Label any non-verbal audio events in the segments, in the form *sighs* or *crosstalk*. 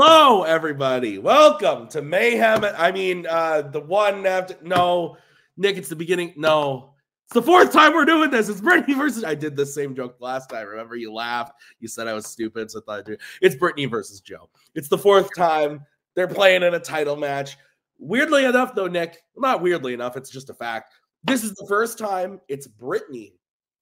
Hello, everybody. Welcome to Mayhem. I mean, uh, the one after. No, Nick, it's the beginning. No, it's the fourth time we're doing this. It's Brittani versus. I did the same joke last time. Remember, you laughed. You said I was stupid, so I thought I'd. It's Brittani versus Joe. It's the fourth time they're playing in a title match. Weirdly enough, though, Nick, not weirdly enough, it's just a fact. This is the first time it's Brittani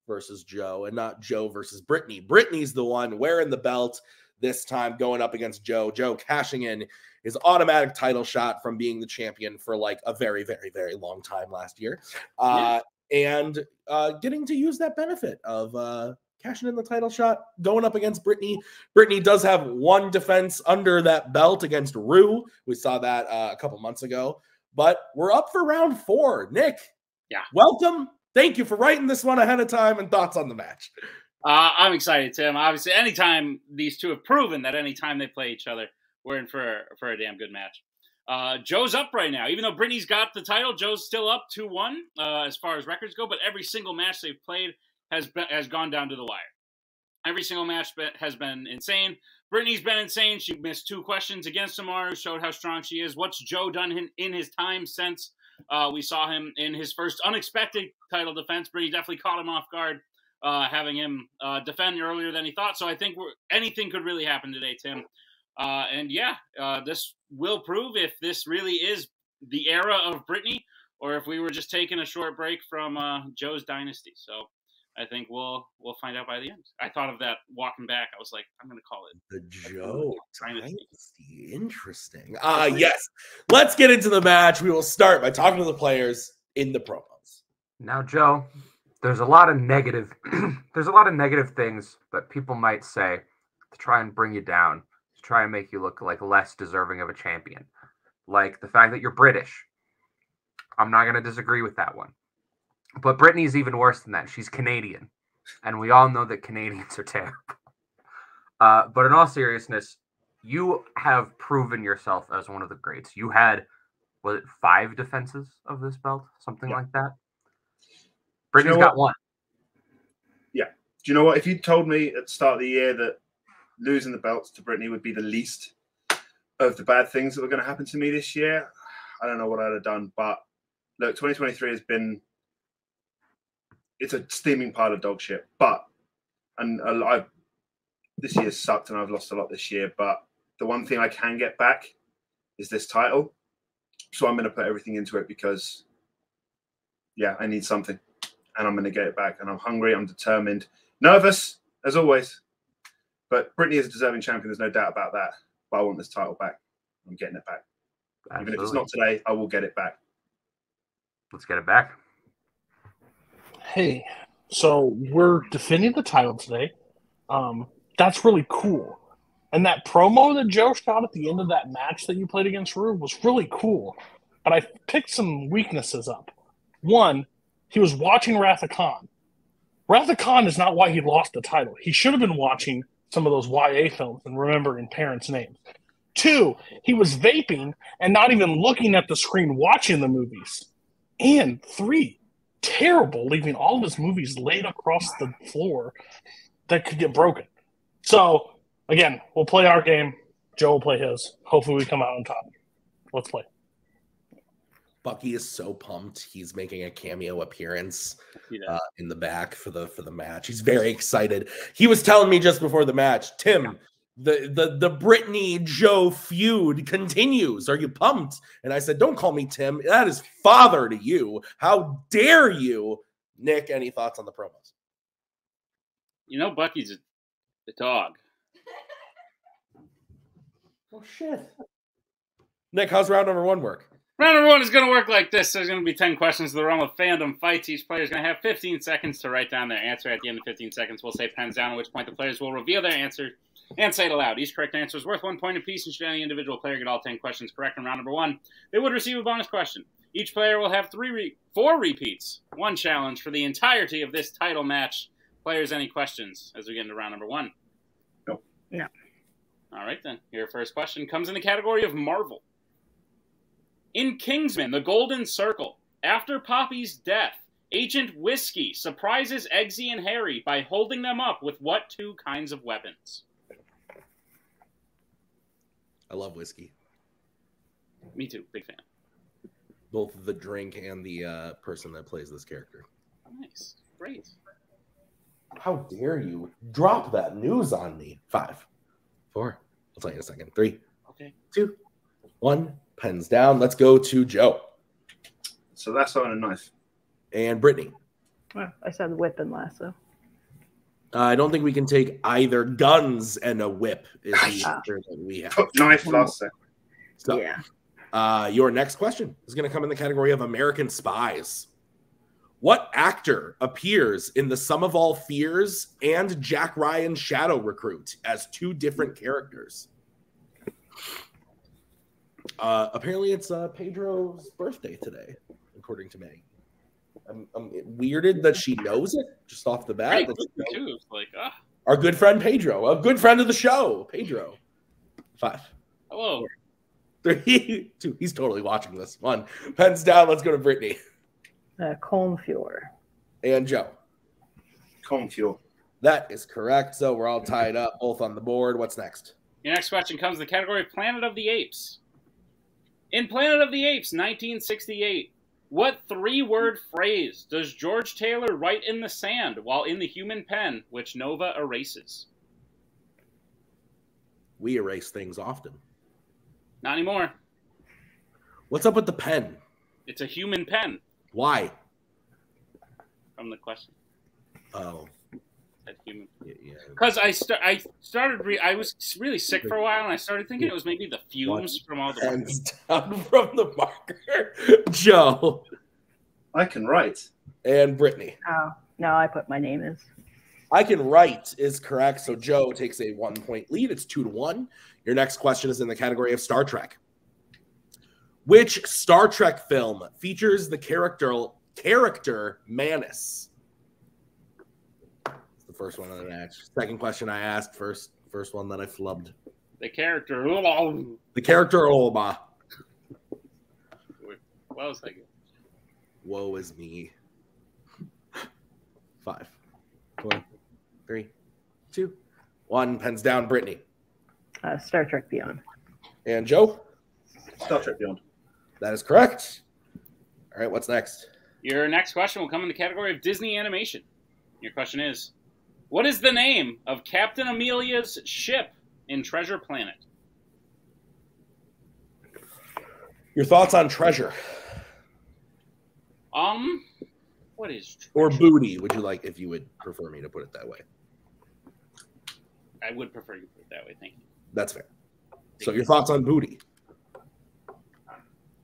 versus Joe and not Joe versus Brittani. Brittani's the one wearing the belt this time going up against Joe. Joe cashing in his automatic title shot from being the champion for like a very, very, very long time last year. Uh, yeah. And uh, getting to use that benefit of uh, cashing in the title shot, going up against Brittani. Brittani does have one defense under that belt against Rue. We saw that uh, a couple months ago. But we're up for round four. Nick, yeah. Welcome. Thank you for writing this one ahead of time and thoughts on the match. Uh, I'm excited, Tim. Obviously, anytime these two have proven that anytime they play each other, we're in for for a damn good match. Uh, Joe's up right now, even though Brittani's got the title. Joe's still up two one uh, as far as records go. But every single match they've played has been, has gone down to the wire. Every single match has been insane. Brittani's been insane. She missed two questions against Amaru, showed how strong she is. What's Joe done in, in his time since uh, we saw him in his first unexpected title defense? Brittani definitely caught him off guard uh, having him uh, defend earlier than he thought. So I think anything could really happen today, Tim. Uh, and yeah, uh, this will prove if this really is the era of Brittani or if we were just taking a short break from uh, Joe's dynasty. So I think we'll we'll find out by the end. I thought of that walking back. I was like, I'm going to call it the Joe dynasty. Interesting. Uh yes. Let's get into the match. We will start by talking to the players in the promos. Now, Joe, there's a lot of negative *clears throat* there's a lot of negative things that people might say to try and bring you down to try and make you look like less deserving of a champion. Like the fact that you're british. I'm not going to disagree with that one. But brittani's even worse than that. She's canadian. And we all know that canadians are terrible. *laughs* Uh, but in all seriousness you have proven yourself as one of the greats. You had was it five defenses of this belt? Something like that Brittani's you know got one. Yeah. Do you know what? If you told me at the start of the year that losing the belts to Brittany would be the least of the bad things that were going to happen to me this year, I don't know what I'd have done. But look, 2023 has been it's a steaming pile of dog shit. But and I this year sucked and I've lost a lot this year. But the one thing I can get back is this title. So I'm going to put everything into it because yeah, I need something and I'm going to get it back. And I'm hungry. I'm determined. Nervous as always, but Brittani is a deserving champion. There's no doubt about that. But I want this title back. I'm getting it back. Absolutely. Even if it's not today, I will get it back. Let's get it back. Hey, so we're defending the title today. Um, that's really cool. And that promo that Joe shot at the end of that match that you played against Rue was really cool. But I picked some weaknesses up. One, he was watching Wrath of Khan. Wrath of Khan is not why he lost the title. He should have been watching some of those YA films and remembering parents' names. Two, he was vaping and not even looking at the screen watching the movies. And three, terrible, leaving all of his movies laid across the floor that could get broken. So, again, we'll play our game. Joe will play his. Hopefully, we come out on top. Let's play. Bucky is so pumped. He's making a cameo appearance uh, in the back for the for the match. He's very excited. He was telling me just before the match, Tim, yeah. the the the Brittani Joe feud continues. Are you pumped? And I said, Don't call me Tim. That is father to you. How dare you, Nick? Any thoughts on the promos? You know, Bucky's a, a dog. *laughs* oh shit. Nick, how's round number one work? Round number one is going to work like this. There's going to be 10 questions in the realm of fandom fights. Each player is going to have 15 seconds to write down their answer. At the end of 15 seconds, we'll say pens down, at which point the players will reveal their answer and say it aloud. Each correct answer is worth one point apiece, and should any individual player get all 10 questions correct in round number one, they would receive a bonus question. Each player will have three, re- four repeats, one challenge for the entirety of this title match. Players, any questions as we get into round number one? No. Yeah. All right, then. Your first question comes in the category of Marvel. In Kingsman, The Golden Circle, after Poppy's death, Agent Whiskey surprises Eggsy and Harry by holding them up with what two kinds of weapons? I love whiskey. Me too. Big fan. Both the drink and the uh, person that plays this character. Nice. Great. How dare you drop that news on me? Five, four. I'll tell you in a second. Three, Okay. two, one. Pens down. Let's go to Joe So that's on a knife. and Brittani. Well, I said whip and lasso. Uh, I don't think we can take either guns and a whip. Is the answer that we have. Put knife last set. So, yeah. uh, your next question is going to come in the category of American Spies. What actor appears in The Sum of All Fears and Jack Ryan's Shadow Recruit as two different characters? Uh, apparently, it's uh, Pedro's birthday today, according to Maggie. I'm, I'm weirded that she knows it just off the bat. Great that she movie, knows- too. Like, ah, Our good friend Pedro, a good friend of the show, Pedro. Five, hello. three, *laughs* two. He's totally watching this. One, pens down. Let's go to Brittani Uh, Colm Feore. and Joe. Colm Feore. That is correct. So we're all tied up, both on the board. What's next? Your next question comes the category Planet of the Apes. In Planet of the Apes, 1968, what three word phrase does George Taylor write in the sand while in the human pen, which Nova erases? We erase things often. Not anymore. What's up with the pen? It's a human pen Why? from the question. Oh, That human. yeah. yeah. Because I st- I started re- I was really sick for a while, and I started thinking it was maybe the fumes from all the. Pens down *laughs* from the marker. *laughs* Joe I can write. and Brittani. Oh, no, I put my name as. I can write is correct. So Joe takes a one point lead. It's two to one. Your next question is in the category of Star Trek. Which Star Trek film features the character character Manas? It's the first one of the match. Second question I asked. First first one that I flubbed. The character. The character Olma. What was I? good? Woe is me. Five, four, three, two, one. Pens down. Brittani Uh, Star Trek Beyond. and Joe. Star Trek Beyond. That is correct. All right, what's next? Your next question will come in the category of Disney animation. Your question is What is the name of Captain Amelia's ship in Treasure Planet? Your thoughts on treasure Um, what is or booty? Would you like, if you would prefer me to put it that way? I would prefer you put it that way. Thank you. That's fair. So, your thoughts on booty?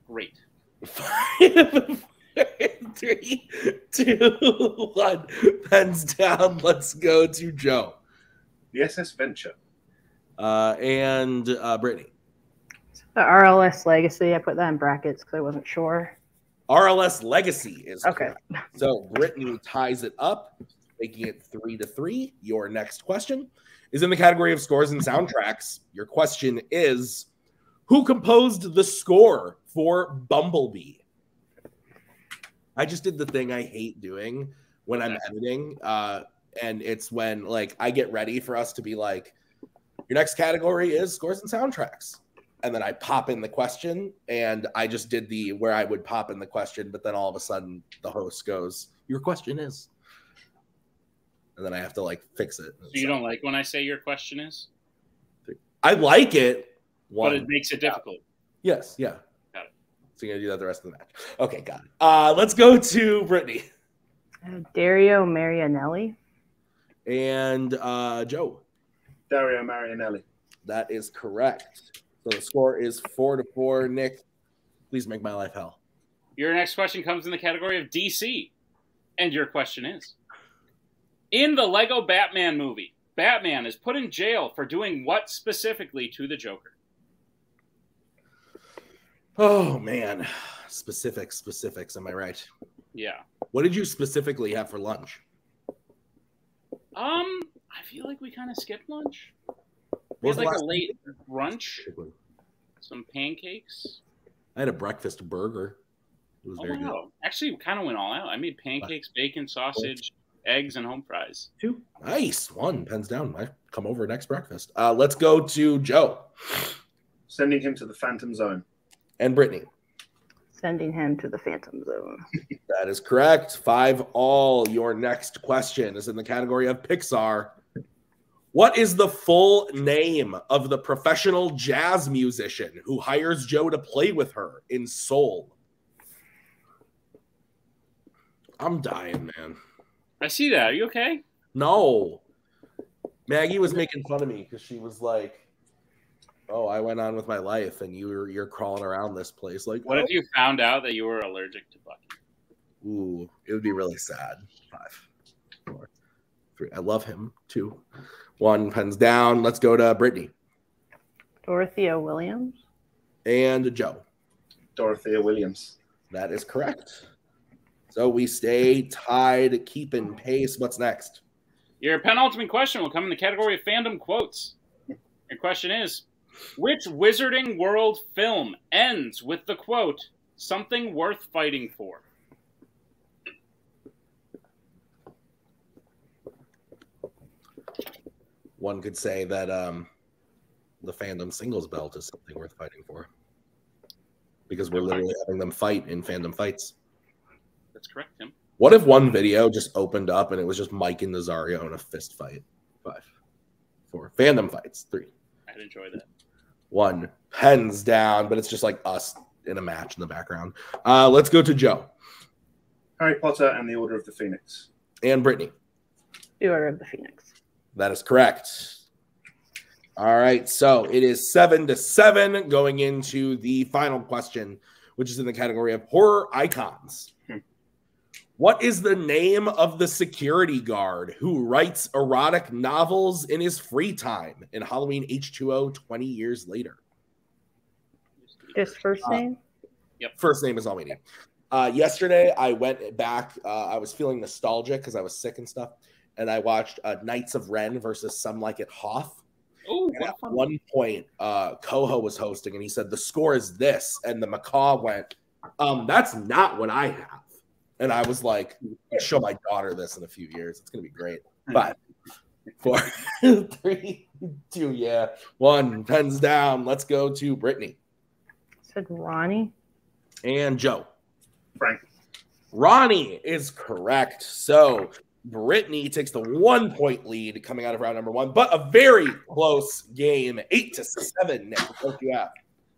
Great. *laughs* Five, *laughs* three, two, one. Pens down. Let's go to Joe The SS Venture. uh, and uh, Brittani. The RLS Legacy. I put that in brackets because I wasn't sure. RLS Legacy is Okay. correct. So Brittani ties it up, making it three to three. Your next question is in the category of scores and soundtracks. Your question is Who composed the score for Bumblebee? I just did the thing I hate doing when I'm editing. Uh, and it's when like I get ready for us to be like, your next category is scores and soundtracks and then I pop in the question, and I just did the where I would pop in the question, but then all of a sudden the host goes, "Your question is," and then I have to like fix it. So you don't like when I say your question is? I like it. But it makes it difficult. yes, yeah. Got it. So you're gonna do that the rest of the match. Okay, got it. Uh, let's go to Brittani Uh, Dario Marianelli. and uh, Joe. Dario Marianelli. That is correct. So the score is four to four. Nick, please make my life hell. Your next question comes in the category of DC. And your question is In the Lego Batman movie, Batman is put in jail for doing what specifically to the Joker? Oh man, specifics, specifics. Am I right? Yeah. What did you specifically have for lunch? Um, I feel like we kind of skipped lunch. What We was had like a last late brunch, some pancakes. I had a breakfast burger. It was Oh, very wow. Actually, kind of went all out. I made pancakes, bacon, sausage, eggs, and home fries. Two. Nice. One. Pens down. I come over next breakfast. Uh, let's go to Joe. Sending him to the Phantom Zone. And Brittani. Sending him to the Phantom Zone. *laughs* That is correct. Five all. Your next question is in the category of Pixar. What is the full name of the professional jazz musician who hires Joe to play with her in Soul? I'm dying, man. I see that. Are you okay? No. Maggie was making fun of me because she was like, "Oh, I went on with my life, and you're you're crawling around this place like What if oh. you found out that you were allergic to Bucky? Ooh, it would be really sad. Five, four, three. I love him. Two, one. Pens down. Let's go to Brittani Dorothea Williams. and Joe. Dorothea Williams. That is correct. So we stay tied, keeping pace. What's next? Your penultimate question will come in the category of fandom quotes. Your question is Which Wizarding World film ends with the quote, something worth fighting for? One could say that um, the fandom singles belt is something worth fighting for because we're literally having them fight in fandom fights. That's correct, Tim. What if one video just opened up and it was just Mike and Nazario in a fist fight? Five, four, fandom fights. Three, I'd enjoy that. One, pens down, but it's just like us in a match in the background. Uh, let's go to Joe Harry Potter and the Order of the Phoenix. and Brittani. The Order of the Phoenix. That is correct. All right, so it is seven to seven going into the final question, which is in the category of horror icons. What is the name of the security guard who writes erotic novels in his free time in Halloween H2O 20 years later? Just first Uh, name? First name is all we need. Uh, yesterday, I went back. Uh, I was feeling nostalgic because I was sick and stuff, and I watched uh, Knights of Ren versus Some Like It Hoth. Oh, And at one point, uh, Koho was hosting, and he said the score is this, and the macaw went, "Um, that's not what I have." And I was like, "Show my daughter this in a few years. It's gonna be great." But four, *laughs* three, two, yeah, one, pens down. Let's go to Brittani Said Ronnie. and Joe. Frank. Ronnie is correct. So Brittani takes the one point lead coming out of round number one, but a very close game, eight to seven. Nick, what you have?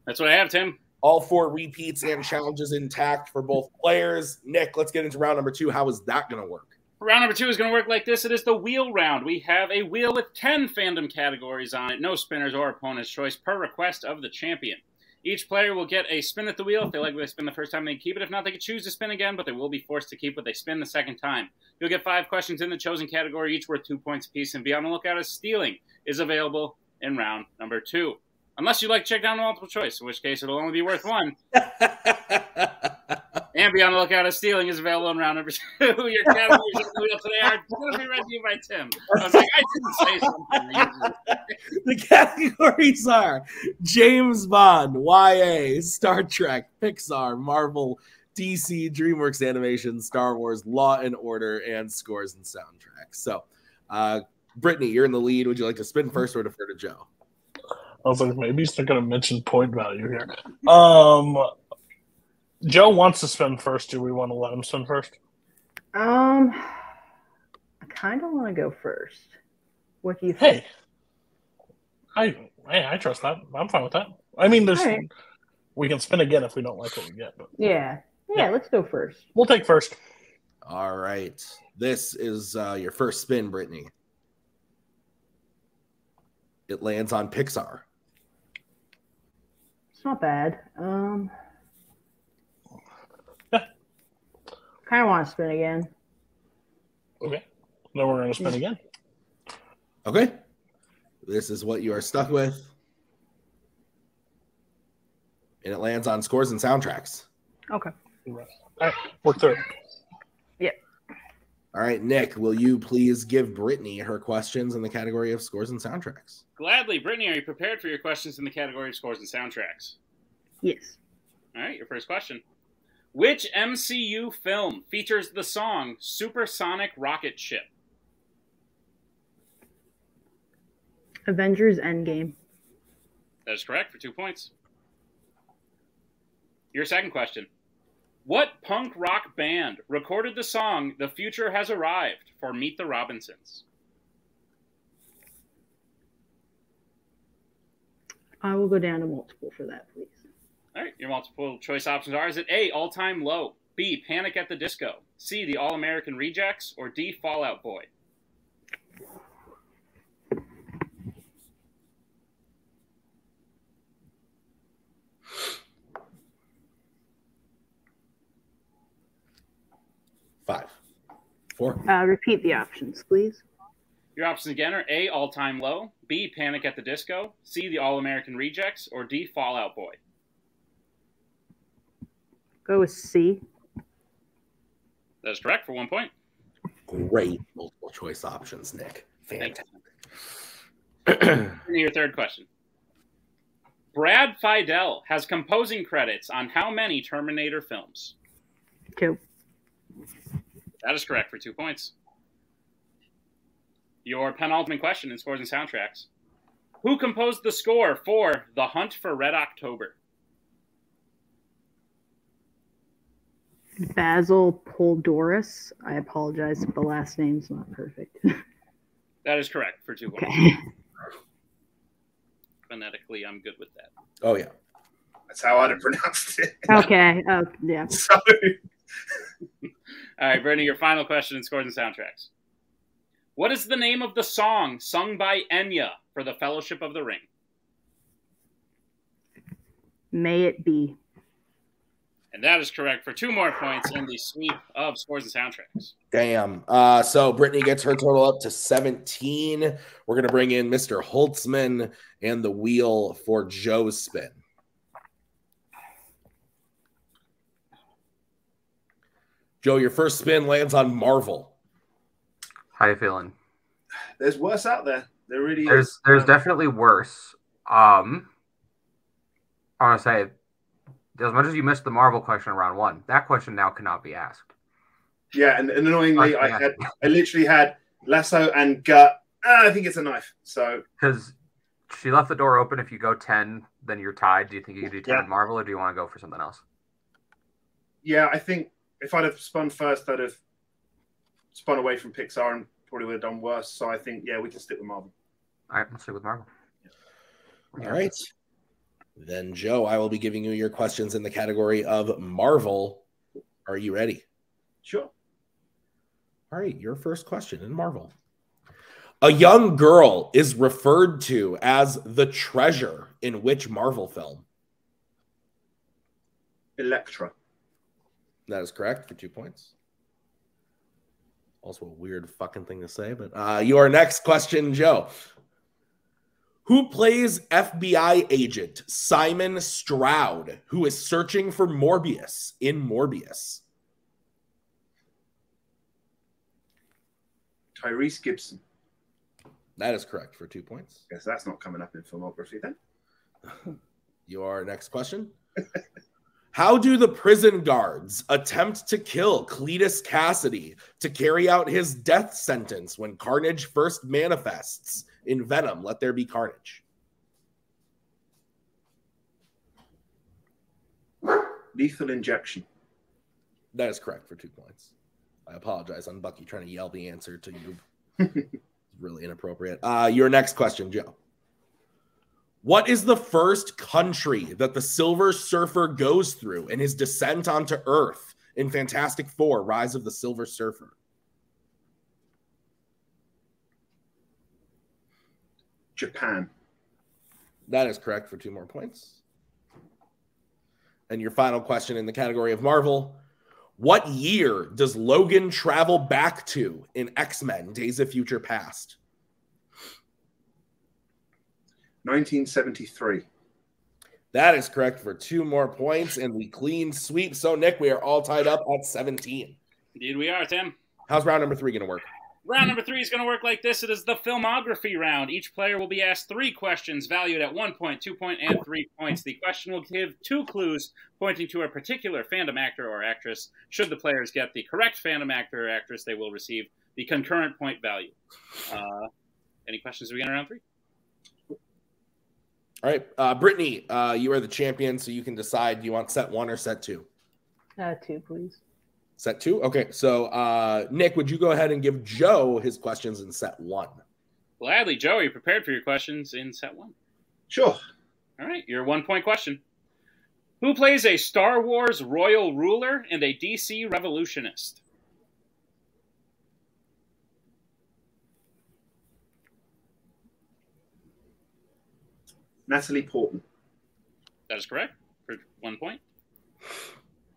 That's what I have, Tim. All four repeats and challenges intact for both players. Nick, let's get into round number two. How is that going to work? Round number two is going to work like this. It is the wheel round. We have a wheel with 10 fandom categories on it, no spinners or opponent's choice per request of the champion. Each player will get a spin at the wheel. If they like what they spin the first time, they keep it. If not, they can choose to spin again, but they will be forced to keep what they spin the second time. You'll get five questions in the chosen category, each worth two points apiece, and be on the lookout as stealing is available in round number two. Unless you like to check down multiple choice, in which case it'll only be worth one. *laughs* And be on the lookout as stealing is available in round number two. *laughs* Your categories on the wheel today are going to be read to you by Tim. I was like, I didn't say something. the categories are James Bond, YA, Star Trek, Pixar, Marvel, DC, DreamWorks Animation, Star Wars, Law and Order, and scores and soundtracks. So, uh, Brittani, you're in the lead. Would you like to spin first or defer to Joe? I was like, maybe he's not going to mention point value here. Um, Joe wants to spin first. Do we want to let him spin first? Um, I kind of want to go first. What do you think? Hey, I hey, I trust that. I'm fine with that. I mean, there's All right. we can spin again if we don't like what we get, but Yeah. yeah. let's go first. we'll take first. All right. This is uh, your first spin, Brittani. It lands on Pixar. It's not bad. Um, Yeah. kind of want to spin again. Okay, then we're going to spin again. Okay. This is what you are stuck with. And it lands on scores and soundtracks. Okay. All right, work through it. All right, Nick, will you please give Brittani her questions in the category of scores and soundtracks? Gladly. Brittani, are you prepared for your questions in the category of scores and soundtracks? Yes. All right, your first question. Which MCU film features the song Supersonic Rocket Ship? Avengers Endgame. That is correct for two points. Your second question. What punk rock band recorded the song The Future Has Arrived for Meet the Robinsons? I will go down to multiple for that, please. All right, your multiple choice options are: Is it A, All Time Low, B, Panic at the Disco, C, The All American Rejects, or D, Fall Out Boy? Five, four, Uh, repeat the options, please. Your options again are A, All Time Low, B, Panic at the Disco, C, The All American Rejects, or D, Fall Out Boy. Go with C. That is correct for one point. great multiple choice options, Nick. Fantastic. *clears throat* you. Your third question. Brad Fiedel has composing credits on how many Terminator films? Two. That is correct for two points. Your penultimate question in scores and soundtracks. Who composed the score for The Hunt for Red October? Basil Poldoris. I apologize if the last name's not perfect. *laughs* That is correct for two points. okay. Phonetically, I'm good with that. Oh yeah. That's how I'd have pronounced it. Okay. Oh, yeah. *laughs* So, *laughs* All right, Brittani, your final question in scores and soundtracks. What is the name of the song sung by Enya for the Fellowship of the Ring? May it be. And that is correct for two more points in the sweep of scores and soundtracks. Damn. Uh, so Brittani gets her total up to 17. We're gonna bring in Mr. Holtzman and the wheel for Joe's spin. Joe, your first spin lands on Marvel. How you feeling? there's worse out there. There really There's is. there's Um, definitely worse. Um, I want to say, as much as you missed the Marvel question in round one, that question now cannot be asked. Yeah, and, and annoyingly, I had I literally had lasso and gut. Ah, I think it's a knife. So Because she left the door open. If you go 10, then you're tied. Do you think you could do 10 Yeah. Marvel, or do you want to go for something else? yeah, I think if I'd have spun first, I'd have spun away from Pixar and probably would have done worse. So I think yeah, we can stick with Marvel. All right, let's stick with Marvel. All right. Then, Joe, I will be giving you your questions in the category of Marvel. Are you ready? Sure. All right, your first question in Marvel. A young girl is referred to as the treasure in which Marvel film? Elektra. That is correct for two points. Also a weird fucking thing to say, but uh, your next question, Joe. Who plays FBI agent Simon Stroud, who is searching for Morbius in Morbius? Tyrese Gibson. That is correct for two points. Guess that's not coming up in filmography then. Your next question. *laughs* How do the prison guards attempt to kill Cletus Kasady to carry out his death sentence when Carnage first manifests in Venom? Let there be carnage. Lethal injection. That is correct for two points. I apologize on Bucky trying to yell the answer to you. *laughs* It's really inappropriate. Uh, your next question, Joe. What is the first country that the Silver Surfer goes through in his descent onto Earth in Fantastic Four: Rise of the Silver Surfer? Japan. That is correct for two more points. And your final question in the category of Marvel. What year does Logan travel back to in X Men Days of Future Past? 1973. That is correct for two more points and we clean sweep. So, Nick, we are all tied up at 17. Indeed, we are, Tim. How's round number three going to work? Round number three is going to work like this. It is the filmography round. Each player will be asked three questions valued at one point, two point, and three points. The question will give two clues pointing to a particular fandom actor or actress. Should the players get the correct fandom actor or actress, they will receive the concurrent point value. Uh, any questions as we get in round three? All right, uh, Brittani, uh, you are the champion, so you can decide. Do you want set one or set two? Uh, two, please. Set two. Okay, so uh, Nick, would you go ahead and give Joe his questions in set one? Gladly, Joe, are you prepared for your questions in set one? Sure. All right, your one point question. Who plays a Star Wars royal ruler and a DC revolutionist? Natalie Portman. That is correct for one point.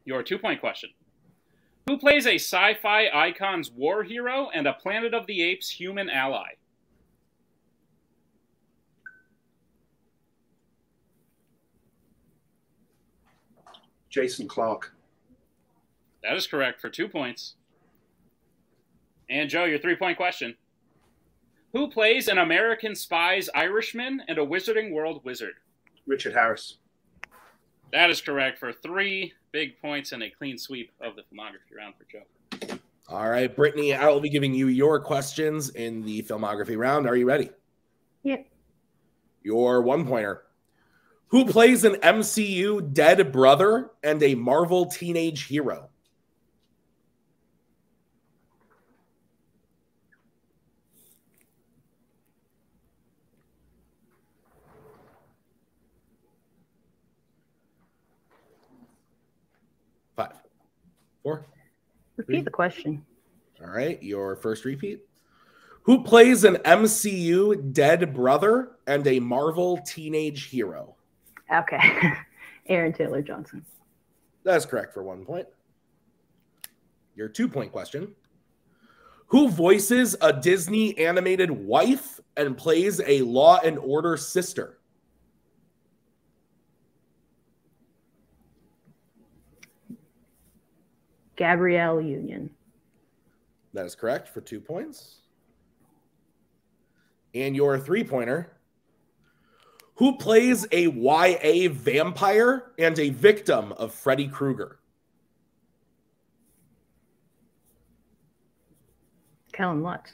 Your two point question. Who plays a sci fi icon's war hero and a Planet of the Apes human ally? Jason Clarke. That is correct for two points. And Joe, your three point question. Who plays an American spy's Irishman and a Wizarding World wizard? Richard Harris. That is correct for three big points and a clean sweep of the filmography round for Joe. All right, Brittani, I will be giving you your questions in the filmography round. Are you ready? Yep. Your one pointer. Who plays an MCU dead brother and a Marvel teenage hero? Five, four. Repeat the question. All right, your first repeat. Who plays an MCU dead brother and a Marvel teenage hero? Okay. *laughs* Aaron Taylor Johnson. That's correct for one point. Your two point question. Who voices a Disney animated wife and plays a Law and Order sister? Gabrielle Union. That is correct for two points. And your three pointer. Who plays a YA vampire and a victim of Freddy Krueger? Kellen Lutz.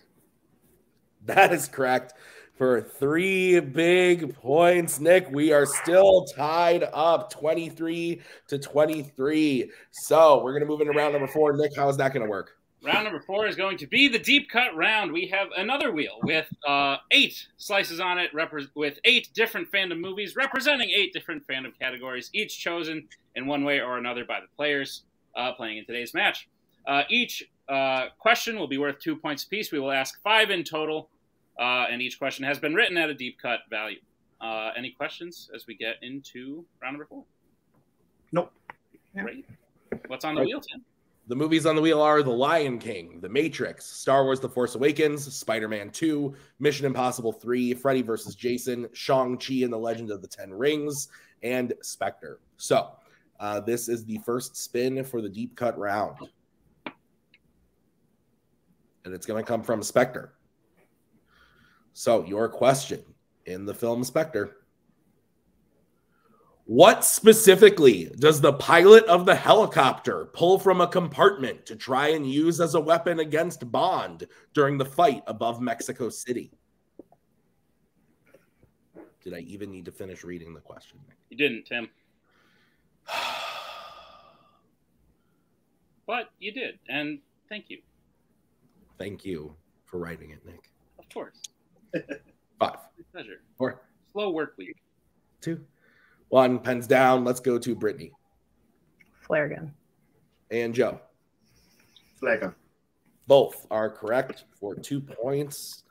That is correct for three big points. Nick, we are still tied up 23 to 23. So we're going to move into round number four. Nick, how is that going to work? Round number four is going to be the deep cut round. We have another wheel with uh, eight slices on it, repre- with eight different fandom movies representing eight different fandom categories, each chosen in one way or another by the players uh, playing in today's match. Uh, each uh, question will be worth two points apiece. We will ask five in total, uh, and each question has been written at a deep cut value. Uh, any questions as we get into round number four? Nope. Great. What's on the wheel, Tim? The movies on the wheel are The Lion King, The Matrix, Star Wars The Force Awakens, Spider Man 2, Mission Impossible 3, Freddy vs. Jason, Shang-Chi and the Legend of the Ten Rings, and Spectre. So, uh, this is the first spin for the deep cut round. And it's going to come from Spectre. So, your question in the film Spectre. What specifically does the pilot of the helicopter pull from a compartment to try and use as a weapon against Bond during the fight above Mexico City? Did I even need to finish reading the question? You didn't, Tim. *sighs* But you did, and thank you. Thank you for writing it, Nick. Of course. *laughs* Five, My pleasure. four, Slow work week. two, one. Pens down. Let's go to Brittani Flare gun. and Joe. Flagger. Both are correct for two points.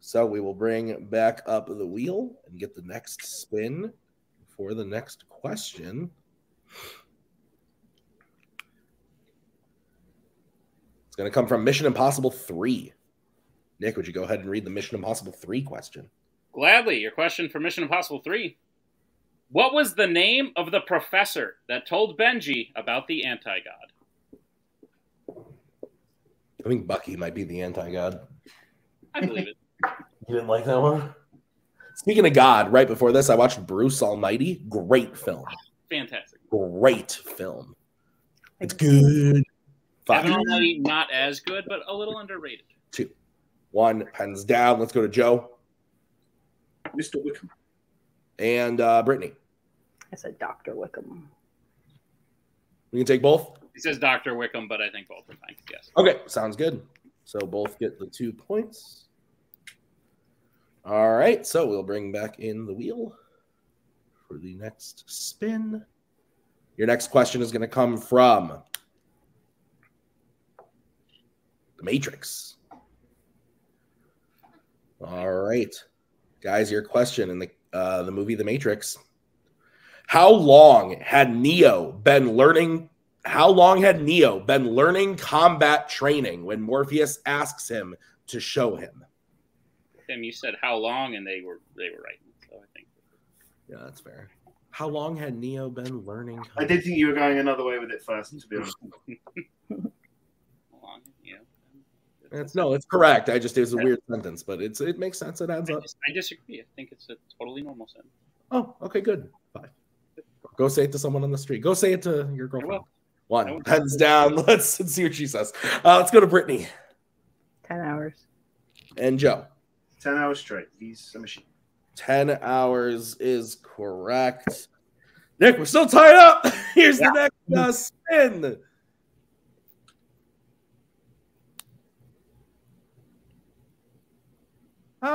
So we will bring back up the wheel and get the next spin for the next question. It's going to come from Mission Impossible 3. Nick, would you go ahead and read the Mission Impossible 3 question? Gladly, your question for Mission Impossible 3. What was the name of the professor that told Benji about the anti god? I think Bucky might be the anti god. I believe it. *laughs* You didn't like that one? Speaking of God, right before this, I watched Bruce Almighty. Great film. Fantastic. Great film. It's good. Five, Evidently not as good, but a little underrated. two, one. Pens down. Let's go to Joe. Mr. Wickham. And uh, Brittani, I said Dr. Wickham. we can take both. He says Dr. Wickham, but I think both are fine. Yes. Okay, sounds good. So both get the two points. All right, so we'll bring back in the wheel for the next spin. Your next question is going to come from The Matrix. All right, guys, your question in the uh, the movie The Matrix. How long had Neo been learning? How long had Neo been learning combat training when Morpheus asks him to show him? Tim, you said how long, and they were they were right. So I think Yeah, that's fair. How long had Neo been learning? I did think you were going another way with it first, to be honest. *laughs* how long, you know. It's no, it's correct. I just it was a weird sentence, but it's it makes sense. It adds I, up. dis- I disagree. I think it's a totally normal sentence. Oh, okay, good. Bye. Go say it to someone on the street. Go say it to your girlfriend. One will. pens down. Let's, *laughs* let's see what she says. Uh, let's go to Brittani 10 hours. and Joe. 10 hours straight. He's a machine. 10 hours is correct. Nick, we're still tied up. *laughs* Here's the next uh, spin. *laughs*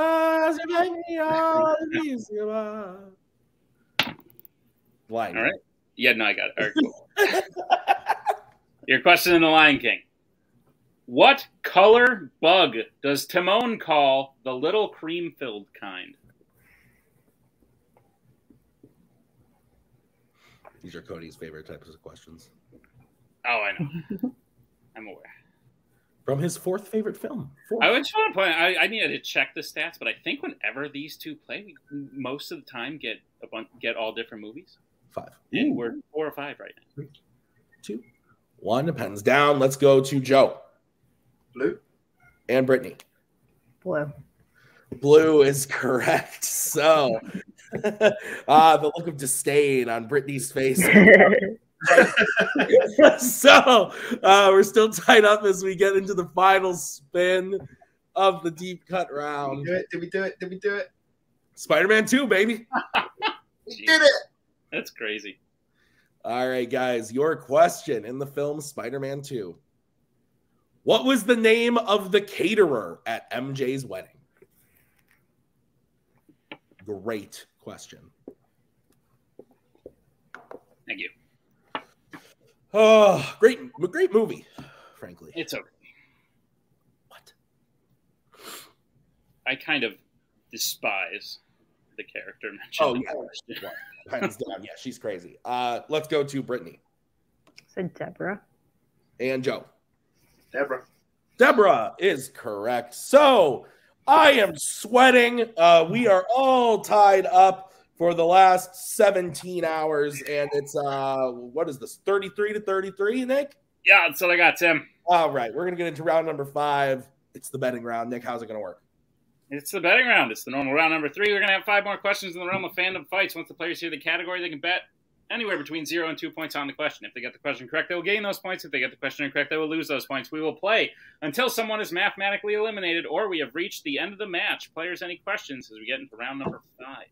Line. All right. Yeah, no, I got it. All right, cool. *laughs* Your question in the Lion King. What color bug does Timon call the little cream filled kind? These are Cody's favorite types of questions. Oh, I know. *laughs* I'm aware. From his fourth favorite film. Fourth. I just want to point. I, I needed to check the stats, but I think whenever these two play, we most of the time get a bunch, get all different movies, Five. and we're four or five right now. Two. One. Pens down. Let's go to Joe Blue? and Brittani. Blue. Blue is *laughs* correct. So, uh, *laughs* the look of disdain on Brittani's face. *laughs* *laughs* so, uh, we're still tied up as we get into the final spin of the deep cut Did we round. do it? Did we do it? Did we do it? Spider Man 2, baby. *laughs* We did it! That's crazy. All right, guys, your question in the film Spider Man 2. What was the name of the caterer at MJ's wedding? Great question. Thank you. Oh, great, great movie, frankly. It's okay. What? I kind of despise the character *laughs* mentioned. Oh, in yeah. Hands down. Yeah, she's crazy. Uh, let's go to Brittani said Deborah. and Joe. Deborah. Deborah is correct. So I am sweating. Uh, we are all tied up for the last 17 hours, and it's uh, what is this? 33 to 33, Nick? Yeah, that's what I got, Tim. All right, we're gonna get into round number five. It's the betting round. Nick, how's it gonna work? It's the betting round. It's the normal round number three. We're going to have five more questions in the realm of fandom fights. Once the players hear the category, they can bet anywhere between zero and two points on the question. If they get the question correct, they will gain those points. If they get the question incorrect, they will lose those points. We will play until someone is mathematically eliminated or we have reached the end of the match. Players, any questions as we get into round number five?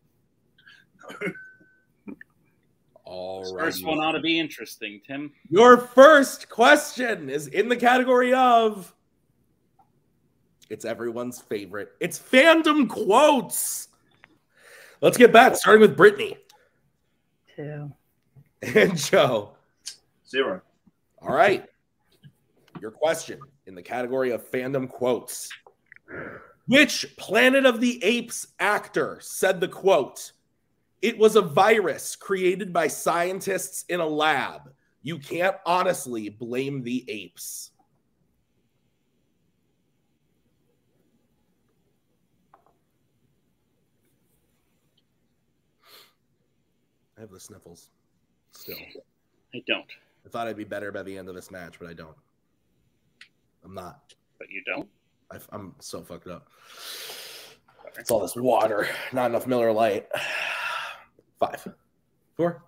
All right. First one ought to be interesting, Tim. Your first question is in the category of it's everyone's favorite. It's fandom quotes. Let's get back, starting with Brittani Two. *laughs* and Joe. Zero. All right. Your question in the category of fandom quotes. Which Planet of the Apes actor said the quote? It was a virus created by scientists in a lab. You can't honestly blame the apes. I have the sniffles still. I don't, I thought I'd be better by the end of this match, but I don't. I'm not. but you don't. I, am so fucked up. It's all this water, not enough Miller Lite. Five, four,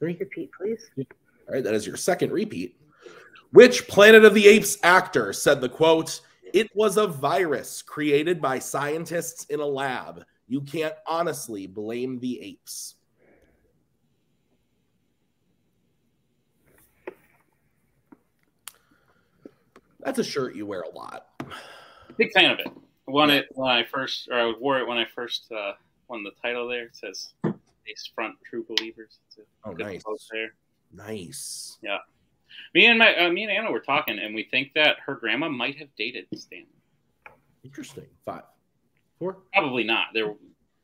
three. Repeat, please. All right, that is your second repeat. Which Planet of the Apes actor said the quote, It was a virus created by scientists in a lab. you can't honestly blame the apes. That's a shirt you wear a lot. Big fan of it. Won it when I first, or I wore it when I first uh, won the title. There it says "Ace Front True Believers." It's a Oh, nice. there. Nice. Yeah. Me and my uh, me and Anna were talking, and we think that her grandma might have dated Stanley. Interesting. Five, four, Probably not. They were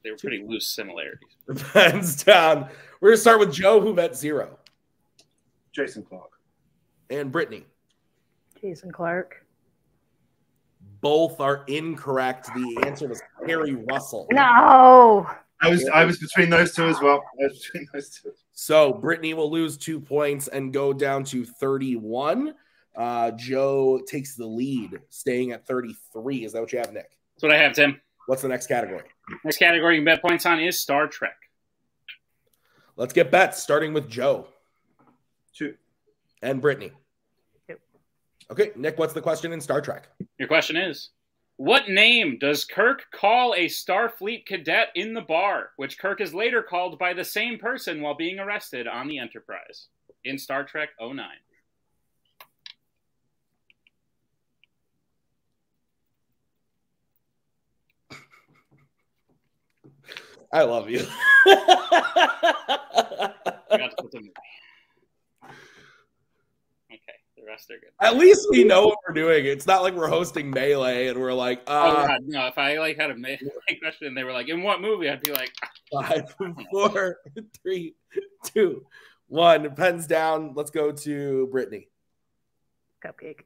they were pretty loose similarities. *laughs* Hands down. We're gonna start with Joe, who bet zero, Jason Clarke. and Brittani. Jason Clarke. Both are incorrect. The answer was Keri Russell. No. I was I was between those two as well. I was between *laughs* those two. So Brittani will lose two points and go down to 31. Uh, Joe takes the lead, staying at 33. Is that what you have, Nick? That's what I have, Tim. What's the next category? Next category you can bet points on is Star Trek. Let's get bets, starting with Joe Two. and Brittani. Yep. Okay, Nick, what's the question in Star Trek? Your question is What name does Kirk call a Starfleet cadet in the bar, which Kirk is later called by the same person while being arrested on the Enterprise in Star Trek 09? I love you. *laughs* I got to put them Okay, the rest are good. At least we know what we're doing. It's not like we're hosting Melee and we're like, Oh uh, God, no! If I like had a ma- *laughs* question, and they were like, "In what movie?" I'd be like, *laughs* five, four, three, two, one. Pens down. Let's go to Brittani Cupcake.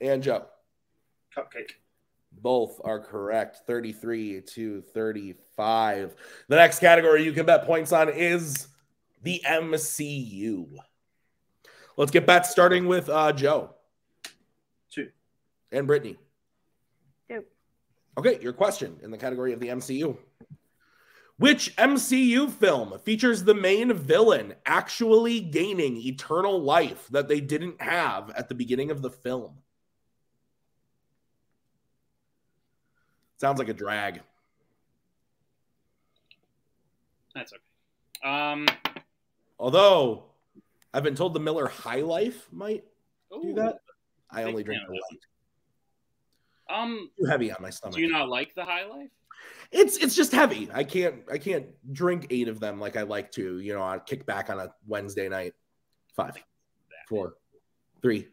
and Joe. Cupcake. Both are correct. 33 to 35. The next category you can bet points on is the MCU. Let's get bets starting with uh, Joe Two. and Brittani. Yep. Okay, your question in the category of the MCU. Which MCU film features the main villain actually gaining eternal life that they didn't have at the beginning of the film? Sounds like a drag. "That's okay." Um, Although I've been told the Miller High Life might do that. I only drink fan the of light. Um, Too heavy on my stomach. do you not like the High Life? It's it's just heavy. I can't I can't drink eight of them like I like to. You know, I kick back on a Wednesday night. Five, four, three,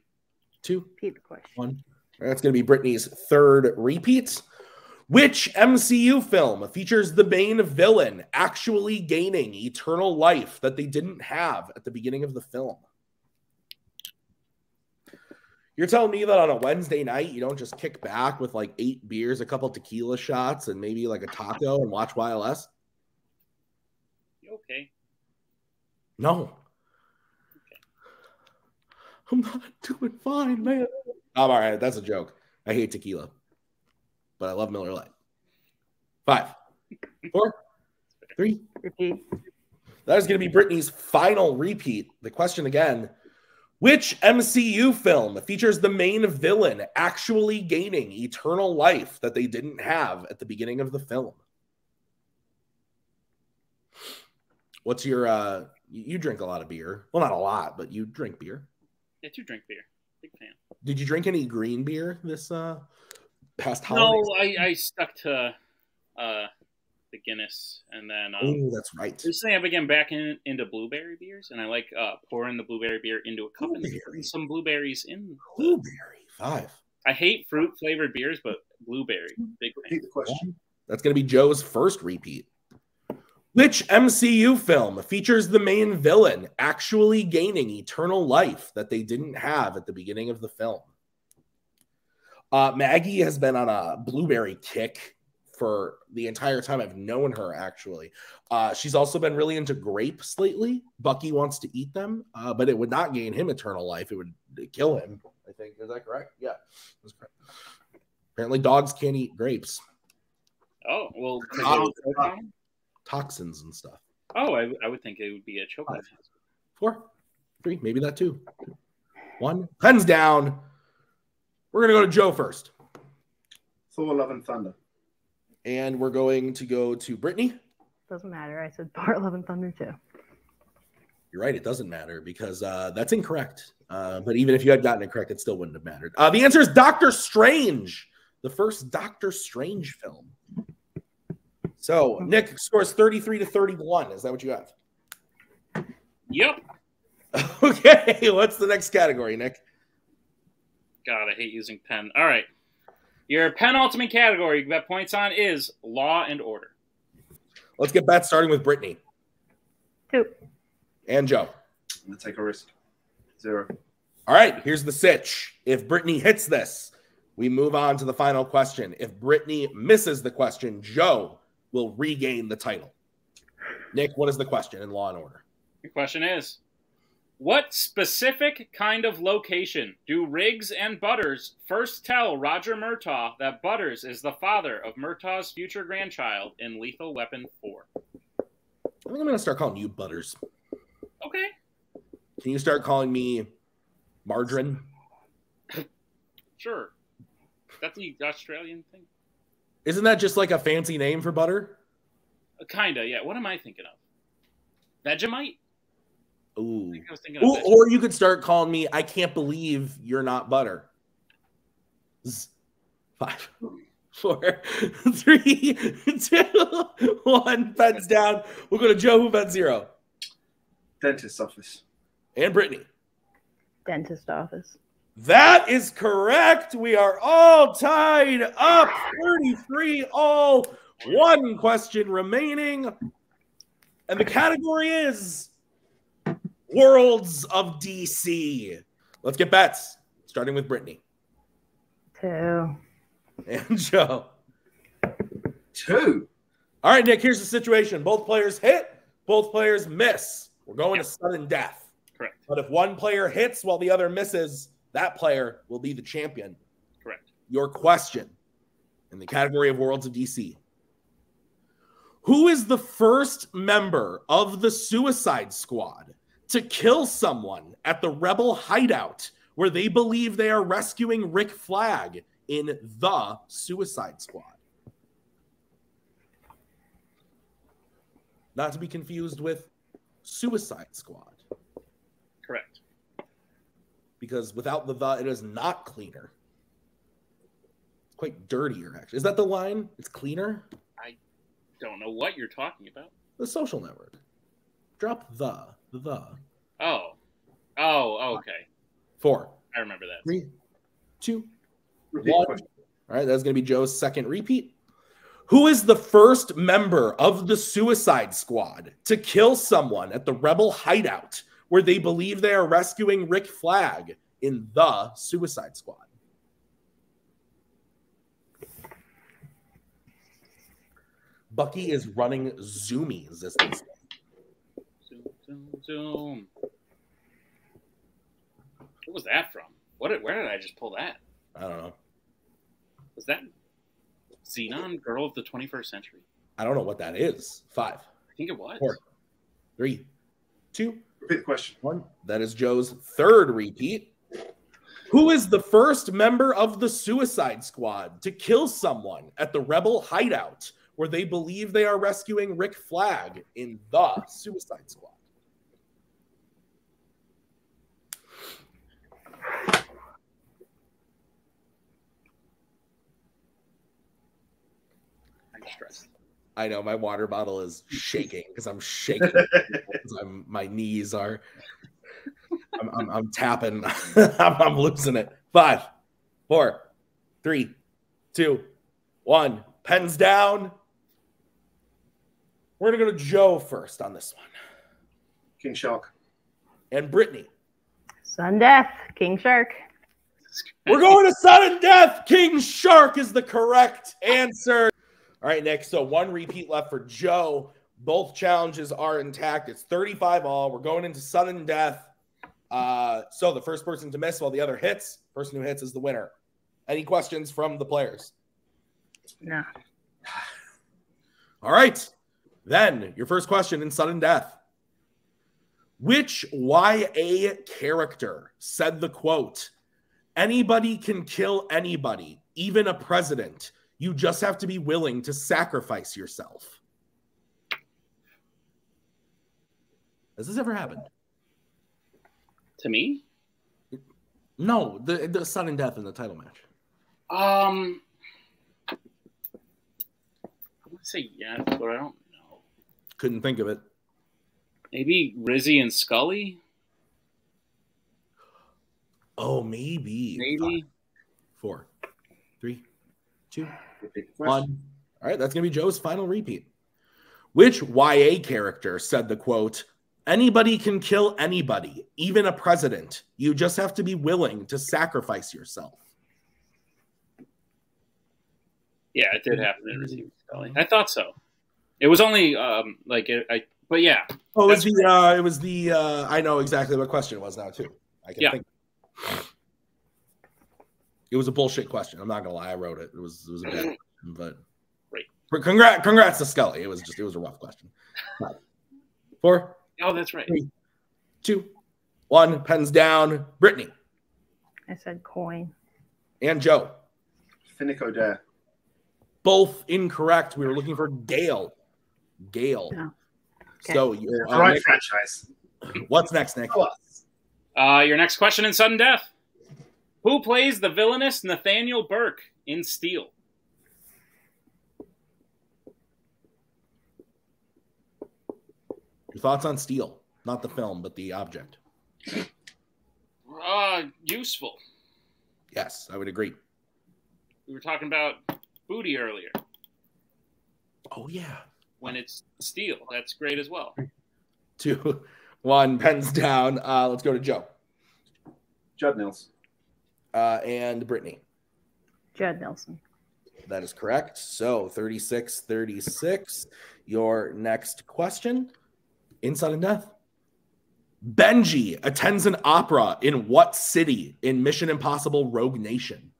two, Repeat the question. one. That's going to be Brittani's third repeat. Which MCU film features the main villain actually gaining eternal life that they didn't have at the beginning of the film? You're telling me that on a Wednesday night, you don't just kick back with like eight beers, a couple tequila shots, and maybe like a taco and watch YLS? You okay? No. I'm not doing fine, man. I'm all right. That's a joke. I hate tequila, but I love Miller Lite. Five, four, three. Repeat. That is going to be Brittani's final repeat. The question again Which MCU film features the main villain actually gaining eternal life that they didn't have at the beginning of the film? What's your, uh, you you drink a lot of beer. Well, not a lot, but you drink beer. Yeah, you drink beer. Big fan. Did you drink any green beer this uh past No. I, I stuck to uh the Guinness, and then um, Oh, that's right. recently I've been back in, into blueberry beers, and I like uh pouring the blueberry beer into a cup and Blueberry. putting some blueberries in. Blueberry. Five. I hate fruit flavored beers, but blueberry, big. Repeat the question. That's going to be Joe's first repeat. Which MCU film features the main villain actually gaining eternal life that they didn't have at the beginning of the film? Uh, Maggie has been on a blueberry kick for the entire time I've known her, actually. Uh, she's also been really into grapes lately. Bucky wants to eat them, uh, but it would not gain him eternal life. It would kill him, I think. Is that correct? Yeah, that's correct. Apparently, dogs can't eat grapes, Oh well, could you choke on them? toxins and stuff. oh, I, I would think it would be a choke. Four, three, maybe that too. One, pens down. We're gonna go to Joe first, Thor: Love and Thunder. And we're going to go to Brittani. Doesn't matter. I said Thor: Love and Thunder too. You're right. It doesn't matter because uh, that's incorrect. Uh, but even if you had gotten it correct, it still wouldn't have mattered. Uh, the answer is Doctor Strange, the first Doctor Strange film. So Nick scores 33 to 31. Is that what you have? Yep. *laughs* Okay. What's the next category, Nick? God, I hate using pen. All right. Your penultimate category you bet points on is law and order. Let's get bets starting with Brittani Two. and Joe. I'm gonna take a risk. Zero. All right, here's the sitch. If Brittani hits this, we move on to the final question. If Brittani misses the question, Joe will regain the title. Nick, what is the question in Law and Order? Your question is What specific kind of location do Riggs and Butters first tell Roger Murtaugh that Butters is the father of Murtaugh's future grandchild in Lethal Weapon 4? I think I'm going to start calling you Butters. Okay. Can you start calling me Margarine? *laughs* Sure. That's the Australian thing? Isn't that just like a fancy name for butter? Uh, kinda, yeah. What am I thinking of? Vegemite? I Ooh. think I was thinking Ooh, Vegemite. or you could start calling me, I can't believe you're not butter. Z- Five, *laughs* four, *laughs* three, *laughs* two, one. Pens down. We'll go to Joe who bet zero. Dentist office. And Brittani. Dentist office. That is correct. We are all tied up 33 all. One question remaining. And the category is Worlds of DC. Let's get bets, starting with Brittani Two. and *laughs* Joe. Two. All right, Nick, here's the situation. Both players hit, both players miss. We're going to sudden death. Correct. But if one player hits while the other misses, that player will be the champion. Correct. Your question in the category of Worlds of DC. Who is the first member of the Suicide Squad to kill someone at the Rebel hideout where they believe they are rescuing Rick Flag in the Suicide Squad? Not to be confused with Suicide Squad, Correct. because without the the, it is not cleaner. It's quite dirtier, actually. Is that the line? It's cleaner? I don't know what you're talking about. The social network. Drop the, the, the. Oh. Oh, okay. Four, I remember that. Three, two, repeat one. Question. All right, that's going to be Joe's second repeat. Who is the first member of the Suicide Squad to kill someone at the Rebel hideout where they believe they are rescuing Rick Flag in the Suicide Squad? Bucky is running zoomies. As they say. Zoom, zoom, zoom. What was that from? What? Did, where did I just pull that? I don't know. Was that Zenon, Girl of the 21st Century? I don't know what that is. Five, I think it was. Four. three, two, Repeat the question. One. That is Joe's third repeat. Who is the first member of the Suicide Squad to kill someone at the Rebel hideout where they believe they are rescuing Rick Flag in the Suicide Squad? I'm. I know my water bottle is *laughs* shaking because I'm shaking. *laughs* I'm, my knees are. I'm, I'm, I'm tapping. *laughs* I'm, I'm losing it. Five, four, three, two, one. Pens down. We're gonna go to Joe first on this one, King Shark. and Brittani. Sun Death. King Shark. We're going to sudden death. King Shark is the correct answer. All right, Nick. So one repeat left for Joe. Both challenges are intact. It's 35 all. We're going into sudden death. Uh, so the first person to miss while the other hits, person who hits is the winner. Any questions from the players? No. All right. Then your first question in sudden death. Which YA character said the quote, anybody can kill anybody, even a president. You just have to be willing to sacrifice yourself. Has this ever happened? To me? No, the the sudden death in the title match. Um, I would say yes, but I don't know. Couldn't think of it. Maybe Rizzy and Scully. Oh, maybe. Maybe. Four, three, two, Repeat question. one. All right, that's gonna be Joe's final repeat. Which YA character said the quote, anybody can kill anybody, even a president. You just have to be willing to sacrifice yourself. Yeah, it did happen in Rizzy Scully. I thought so. It was only um like it, I, but yeah, Oh, it was the uh it was the uh I know exactly what question it was now too. I can Yeah. think. It was a bullshit question. I'm not gonna lie, I wrote it. It was it was a bad *laughs* question, but Right. but congrats congrats to Scully. It was just it was a rough question. Five, *laughs* Four, oh, that's right. two, one, pens down. Brittani I said coin. and Joe. Finnick Odair. Both incorrect. We were looking for Gale. Gale. Oh. Okay. So you're uh, right Nick, franchise. what's next, Nick? Tell us. Uh, your next question in sudden death: Who plays the villainous Nathaniel Burke in Steel? Your thoughts on Steel? Not the film, but the object. Uh, useful. Yes, I would agree. We were talking about booty earlier. Oh yeah. When it's steel, that's great as well. Two, one, pens down. Uh, let's go to Joe Judd Nelson. Uh, and Brittani. Judd Nelson. That is correct. So 36 36. Your next question in sudden death. Benji attends an opera in what city in Mission Impossible Rogue Nation?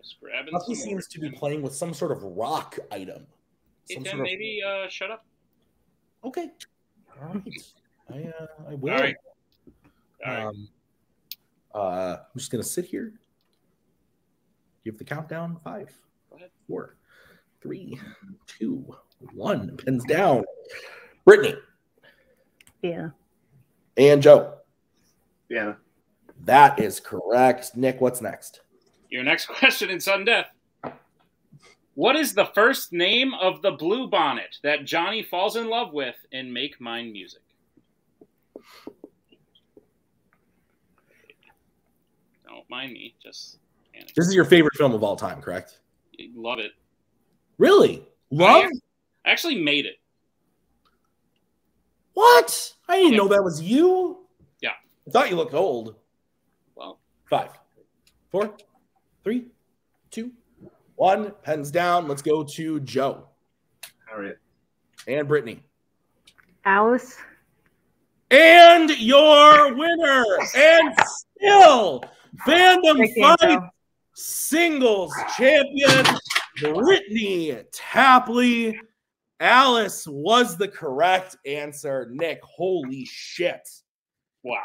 Just grabbing Bucky seems to be playing with some sort of rock item. Some Tim, sort of- maybe uh, shut up. Okay. All right. I, uh, I will. All right. All right. Um, uh, I'm just gonna sit here. Give the countdown. Five, Go ahead. four, three, two, one. Pins down. Brittani Yeah. and Joe. Yeah. That is correct. Nick, what's next? Your next *laughs* question in sudden death. What is the first name of the blue bonnet that Johnny falls in love with in Make Mine Music? Mind me, just panic. This is your favorite film of all time, correct? love it. Really? Love? I actually made it. What? I didn't Yeah. know that was you. Yeah. I thought you looked old. Well, Five, four, three, two, one. Pens down. Let's go to Joe Harriet. and Brittani. Alice. And your winner, and still fandom Thank fight Joe. singles champion, Brittani Tapley. Alice was the correct answer. Nick, holy shit. wow.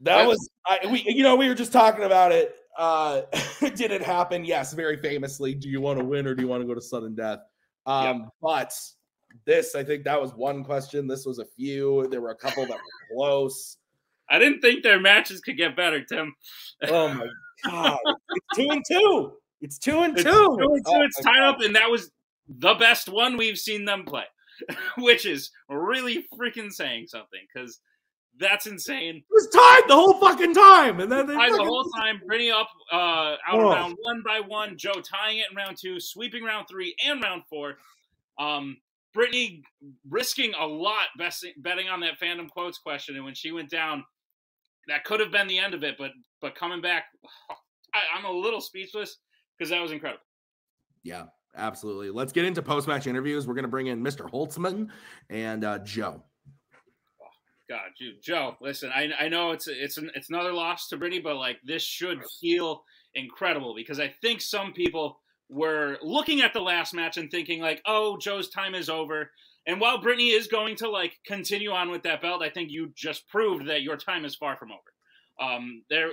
That was I, we you know we were just talking about it. Uh *laughs* did it happen? Yes, very famously. Do you want to win or do you want to go to sudden death? Um but this I think that was one question. This was a few. There were a couple that were close. I didn't think their matches could get better, Tim. Oh my god. *laughs* it's two and two. It's two and It's two. two and two, Oh it's tied God. up, and that was the best one we've seen them play, *laughs* which is really freaking saying something because that's insane. It was tied the whole fucking time. And then they Tied the whole time, Brittani up uh, out Oh. of round one by one, Joe tying it in round two, sweeping round three and round four. Um, Brittani risking a lot best, betting on that fandom quotes question, and when she went down, that could have been the end of it. But but coming back, I, I'm a little speechless because that was incredible. Yeah, absolutely. Let's get into post match interviews. We're gonna bring in Mr. Holtzman and uh, Joe. God, you, Joe, listen, I, I know it's it's an, it's another loss to Brittani, but like this should feel incredible because I think some people were looking at the last match and thinking like, oh, Joe's time is over. And while Brittani is going to like continue on with that belt, I think you just proved that your time is far from over. Um, there,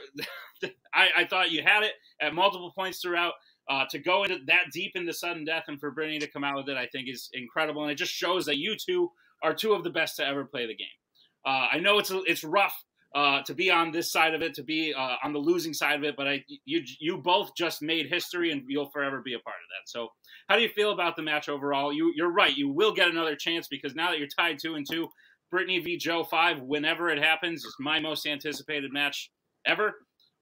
*laughs* I, I thought you had it at multiple points throughout. Uh, to go into that deep into sudden death and for Brittani to come out with it, I think is incredible, and it just shows that you two are two of the best to ever play the game. Uh, I know it's it's rough uh, to be on this side of it, to be uh, on the losing side of it, but I you you both just made history, and you'll forever be a part of that. So, how do you feel about the match overall? You you're right. You will get another chance because now that you're tied two and two, Brittani v Joe five, whenever it happens, is my most anticipated match ever.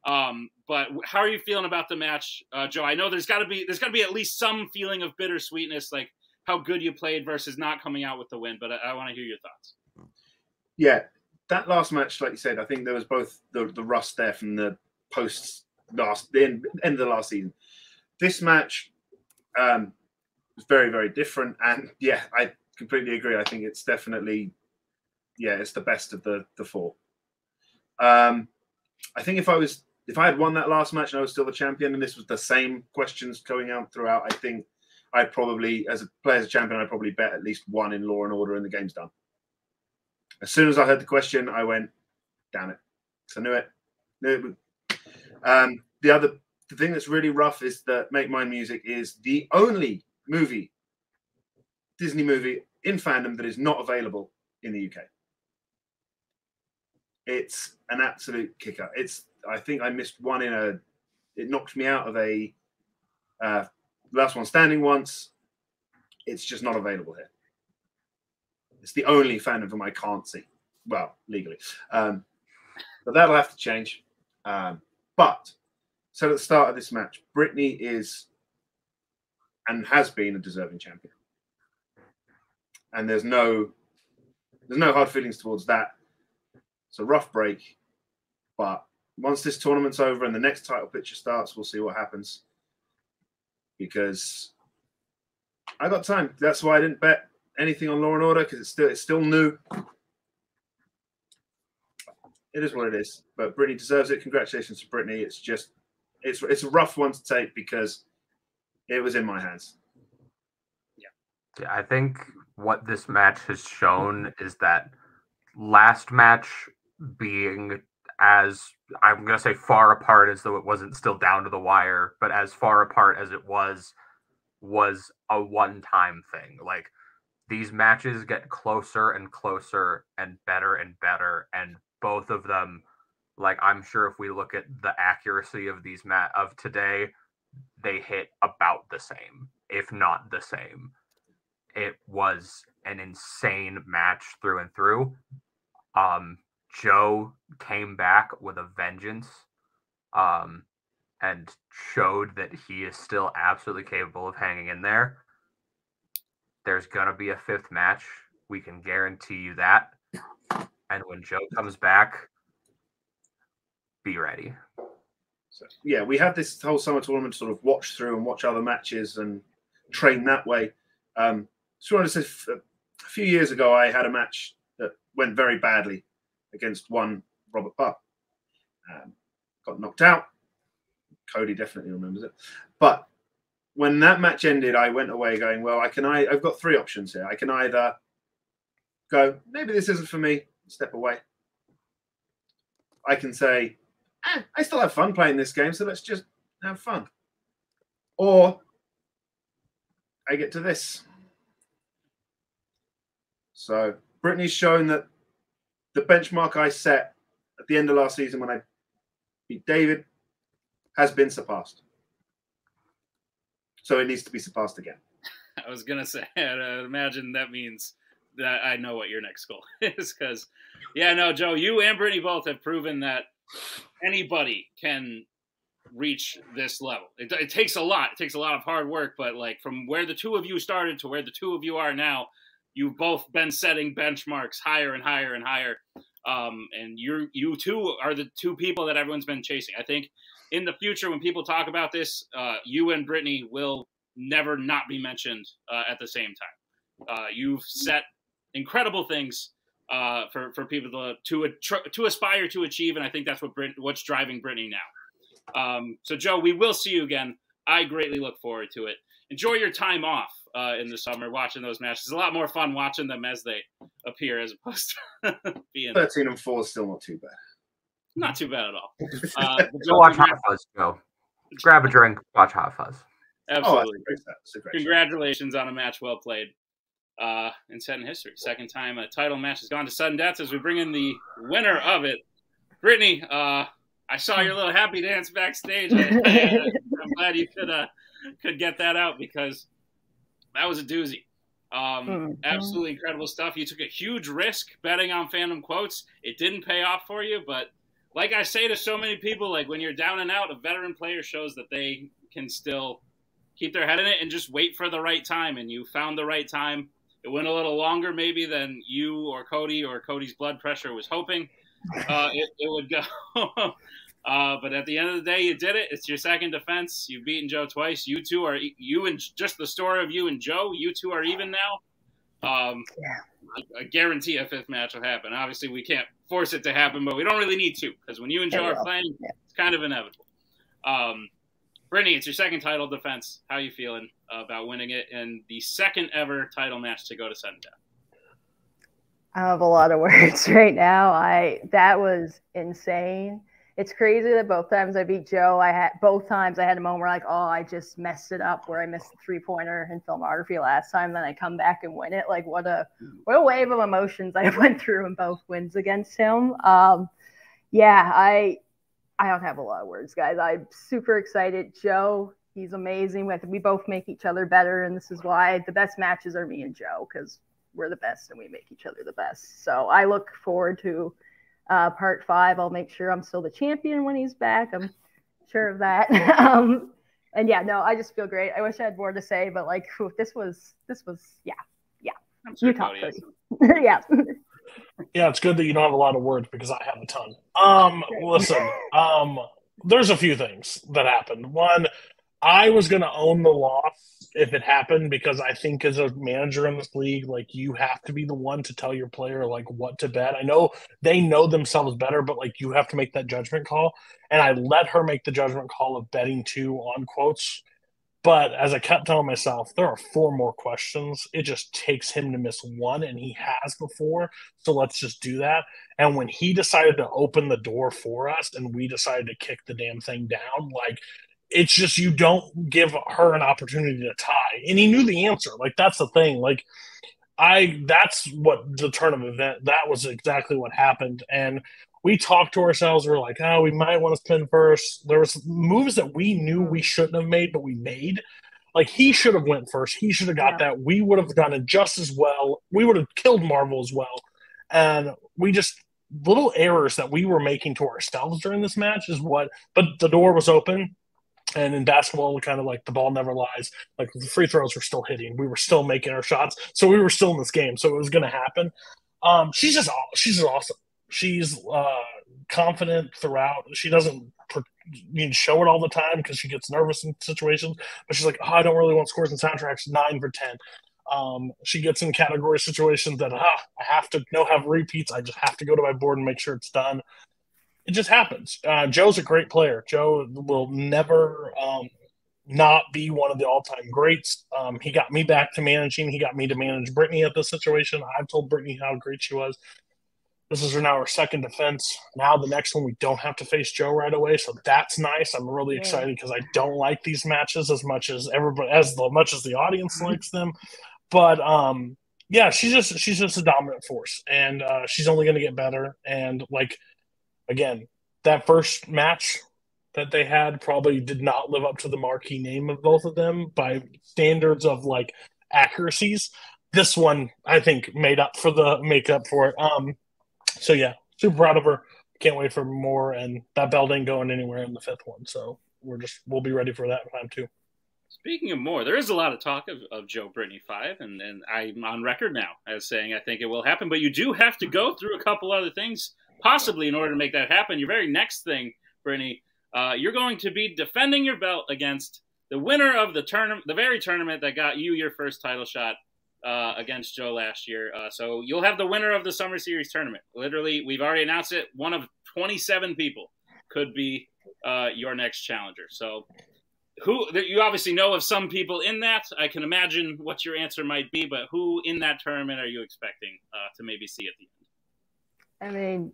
Um, but how are you feeling about the match, uh, Joe? I know there's got to be there's got to be at least some feeling of bittersweetness, like how good you played versus not coming out with the win. But I, I want to hear your thoughts. Yeah, that last match, like you said, I think there was both the, the rust there from the post last the end, end of the last season. This match um, was very very different, and yeah, I completely agree. I think it's definitely yeah, it's the best of the the four. Um, I think if I was if I had won that last match and I was still the champion, and this was the same questions going out throughout, I think I'd probably, as a player, as a champion, I'd probably bet at least one in Law and Order, and the game's done. As soon as I heard the question, I went, "Damn it!" So I knew it. Knew it. Um, the other the thing that's really rough is that Make Mine Music is the only movie, Disney movie in fandom that is not available in the UK. It's an absolute kicker. It's I think I missed one in a. It knocked me out of a uh, last one standing once. It's just not available here. It's the only fan of them I can't see. Well, legally, um, but that'll have to change. Um, but so at the start of this match, Brittani is and has been a deserving champion, and there's no there's no hard feelings towards that. It's a rough break, but once this tournament's over and the next title picture starts, we'll see what happens. Because I got time. That's why I didn't bet anything on Law and Order because it's still it's still new. It is what it is. But Brittani deserves it. Congratulations to Brittani. It's just it's it's a rough one to take because it was in my hands. Yeah, I think what this match has shown is that last match being as I'm going to say far apart as though it wasn't still down to the wire, but as far apart as it was, was a one time thing. Like these matches get closer and closer and better and better. And both of them, like I'm sure if we look at the accuracy of these mat of today, they hit about the same, if not the same. It was an insane match through and through. Um, Joe came back with a vengeance um, and showed that he is still absolutely capable of hanging in there. There's to be a fifth match. We can guarantee you that. And when Joe comes back, be ready. So, yeah, we had this whole summer tournament to sort of watch through and watch other matches and train that way. Um, just to say, a few years ago, I had a match that went very badly against one Robert Pup. Um, got knocked out. Cody definitely remembers it. But when that match ended, I went away going, well, I can I I've got three options here. I can either go, maybe this isn't for me, step away. I can say, eh, I still have fun playing this game, so let's just have fun. Or I get to this. So Brittani's shown that the benchmark I set at the end of last season when I beat David has been surpassed. So it needs to be surpassed again. *laughs* I was gonna say, *laughs* I imagine that means that I know what your next goal *laughs* is. Because, yeah, no, Joe, you and Brittani both have proven that anybody can reach this level. It, it, takes a lot. It takes a lot of hard work, but like from where the two of you started to where the two of you are now, you've both been setting benchmarks higher and higher and higher. Um, and you're you two are the two people that everyone's been chasing. I think in the future when people talk about this, uh, you and Brittani will never not be mentioned uh, at the same time. Uh, you've set incredible things uh, for for people to to to aspire to achieve, and I think that's what Brit- what's driving Brittani now. Um, so Joe, we will see you again. I greatly look forward to it. Enjoy your time off uh, in the summer watching those matches. It's a lot more fun watching them as they appear as opposed to *laughs* being 13 and 4 is still not too bad. Not too bad at all. *laughs* Uh, Go watch Hot Fuzz, Joe. Grab a drink, watch Hot Fuzz. Oh, absolutely. a great, that's a great show. Congratulations on a match well played uh, in set in history. Second time a title match has gone to sudden death as we bring in the winner of it. Brittani, uh, I saw your little happy dance backstage. I, am glad you could uh, could get that out because that was a doozy. Um, Mhm. Absolutely incredible stuff. You took a huge risk betting on Fandom Quotes. It didn't pay off for you, but like I say to so many people, like when you're down and out, a veteran player shows that they can still keep their head in it and just wait for the right time. And you found the right time. It went a little longer, maybe, than you or Cody or Cody's blood pressure was hoping uh, *laughs* it, it would go. *laughs* uh, but at the end of the day, you did it. It's your second defense. You've beaten Joe twice. You two are you and just the story of you and Joe. You two are even now. Um, I, I guarantee a fifth match will happen. Obviously, we can't force it to happen, but we don't really need to because when you and Joe are playing, Yeah. it's kind of inevitable. Um, Brittani, it's your second title defense. How you feeling about winning it and the second ever title match to go to sudden death? I have a lot of *laughs* words right now. I that was insane. It's crazy that both times I beat Joe, I had both times I had a moment where like, oh, I just messed it up where I missed the three pointer in filmography last time. Then I come back and win it. Like what a what a wave of emotions I *laughs* went through in both wins against him. Um, yeah, I I don't have a lot of words, guys. I'm super excited. Joe, he's amazing. With we both make each other better, and this is why the best matches are me and Joe because we're the best and we make each other the best. So I look forward to uh, part five. I'll make sure I'm still the champion when he's back. I'm sure of that. *laughs* um, and yeah, no, I just feel great. I wish I had more to say, but like whew, this was this was yeah I'm sure You talk, Cody has Cody. some. yeah. Yeah, it's good that you don't have a lot of words because I have a ton. Um, listen, um, there's a few things that happened. One, I was going to own the loss if it happened because I think as a manager in this league, like you have to be the one to tell your player like what to bet. I know they know themselves better, but like you have to make that judgment call. And I let her make the judgment call of betting two on quotes. But as I kept telling myself, there are four more questions. It just takes him to miss one, and he has before. So let's just do that. And when he decided to open the door for us and we decided to kick the damn thing down, like it's just you don't give her an opportunity to tie. And he knew the answer. Like that's the thing. Like I that's what the turn of event that was exactly what happened. And we talked to ourselves, we're like, oh, we might want to spin first. There was moves that we knew we shouldn't have made, but we made. Like he should have went first. He should have got Yeah. that. We would have done it just as well. We would have killed Marvel as well. And we just little errors that we were making to ourselves during this match is what but the door was open and in basketball kind of like the ball never lies. Like the free throws were still hitting. We were still making our shots. So we were still in this game. So it was going to happen. Um she's just she's awesome. She's uh confident throughout. She doesn't you show it all the time because she gets nervous in situations. But she's like oh, i don't really want scores and soundtracks. Nine for ten. Um, she gets in category situations that ah, I have to no have repeats. I just have to go to my board and make sure it's done. It just happens. Uh, Joe's a great player. Joe will never um, not be one of the all-time greats. Um, he got me back to managing. He got me to manage Brittani at this situation. I've told Brittani how great she was. This is now our second defense. Now the next one we don't have to face Joe right away, so that's nice. I'm really Yeah. excited because I don't like these matches as much as everybody as much as the audience likes them. But um, yeah, she's just she's just a dominant force, and uh, she's only going to get better. And like again, that first match that they had probably did not live up to the marquee name of both of them by standards of like accuracies. This one, I think, made up for the make up for it. Um, so yeah, super proud of her. Can't wait for more, and that belt ain't going anywhere in the fifth one. So we're just we'll be ready for that time too. Speaking of more, there is a lot of talk of, of Joe Brittani 5, and, and I'm on record now as saying I think it will happen, but you do have to go through a couple other things, possibly in order to make that happen. Your very next thing, Brittany, uh, you're going to be defending your belt against the winner of the tournament, the very tournament that got you your first title shot uh, against Joe last year. Uh, so you'll have the winner of the Summer Series tournament. Literally, we've already announced it. One of 27 people could be uh, your next challenger. So who you obviously know of some people in that. I can imagine what your answer might be, but who in that tournament are you expecting uh, to maybe see at the end? I mean,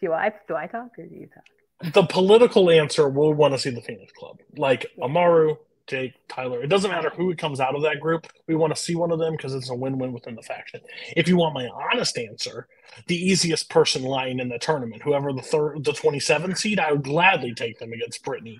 Do I do I talk or do you talk? The political answer will want to see the Phoenix Club, like Amaru, Jake, Tyler. It doesn't matter who comes out of that group. We want to see one of them because it's a win-win within the faction. If you want my honest answer, the easiest person lying in the tournament, whoever the third, the 27 seed, I would gladly take them against Brittani.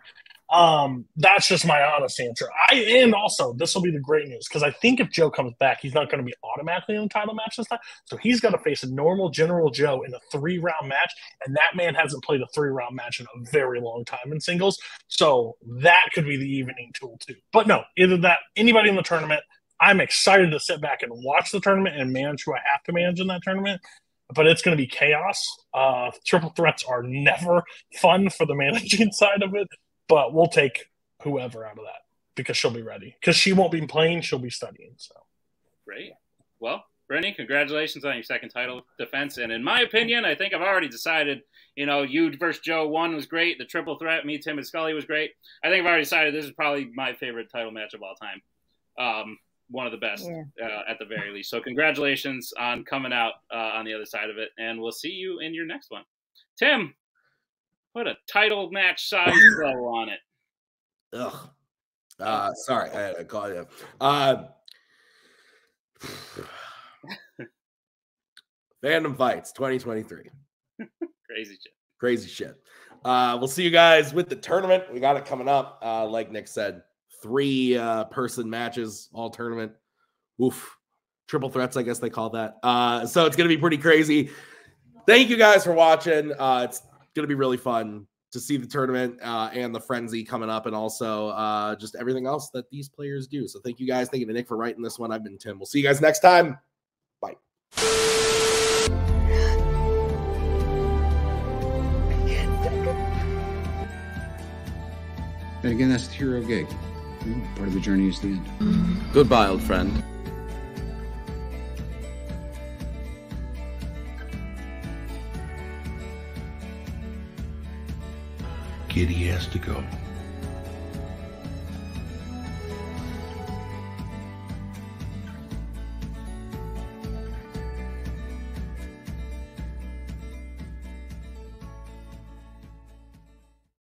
Um, that's just my honest answer. I and also this will be the great news because I think if Joe comes back, he's not going to be automatically in the title match this time. So he's going to face a normal General Joe in a three round match, and that man hasn't played a three round match in a very long time in singles. So that could be the evening tool too. But no, either that anybody in the tournament, I'm excited to sit back and watch the tournament and manage who I have to manage in that tournament but it's going to be chaos. Uh, triple threats are never fun for the *laughs* managing side of it but we'll take whoever out of that because she'll be ready. Because she won't be playing, she'll be studying. So great. Well, Brittani, congratulations on your second title defense. And in my opinion, I think I've already decided. You know, you versus Joe one was great. The triple threat, me, Tim, and Scully was great. I think I've already decided this is probably my favorite title match of all time. Um, one of the best yeah. uh, at the very least. So congratulations on coming out uh, on the other side of it, and we'll see you in your next one. Tim, Put a title match size *laughs* bow on it. Ugh. Uh, sorry, I, I called you. Uh, *sighs* Fandom Fights 2023. *laughs* Crazy shit. Crazy shit. Uh, we'll see you guys with the tournament. We got it coming up. Uh, like Nick said, three uh, person matches, all tournament. Oof. Triple threats, I guess they call that. Uh, so it's going to be pretty crazy. Thank you guys for watching. Uh, it's going to be really fun to see the tournament uh, and the frenzy coming up, and also uh, just everything else that these players do. So thank you guys. Thank you to Nick for writing this one. I've been Tim. We'll see you guys next time. Bye. And again, that's the hero gig. Part of the journey is the end. Goodbye, old friend. Kitty has to go.